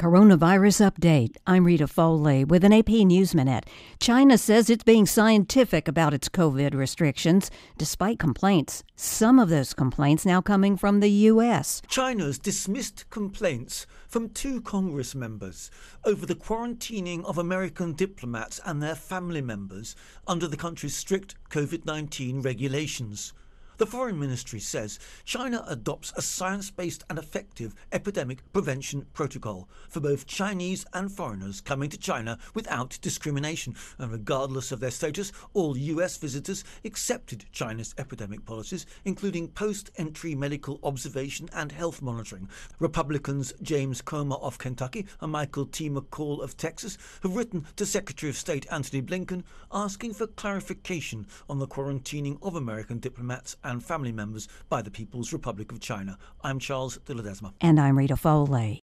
Coronavirus update. I'm Rita Foley with an AP News Minute. China says it's being scientific about its COVID restrictions, despite complaints. Some of those complaints now coming from the U.S. China's dismissed complaints from two Congress members over the quarantining of American diplomats and their family members under the country's strict COVID 19 regulations. The Foreign Ministry says China adopts a science based and effective epidemic prevention protocol for both Chinese and foreigners coming to China without discrimination. And regardless of their status, all US visitors accepted China's epidemic policies, including post entry medical observation and health monitoring. Republicans James Comer of Kentucky and Michael T. McCaul of Texas have written to Secretary of State Antony Blinken asking for clarification on the quarantining of American diplomats and family members by the People's Republic of China. I'm Charles de Ledesma. And I'm Rita Foley.